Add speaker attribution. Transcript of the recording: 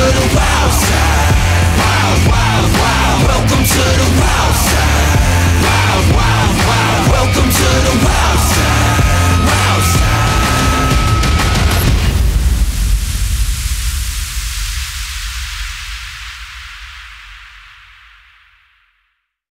Speaker 1: to the world